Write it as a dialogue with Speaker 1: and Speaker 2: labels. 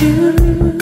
Speaker 1: you.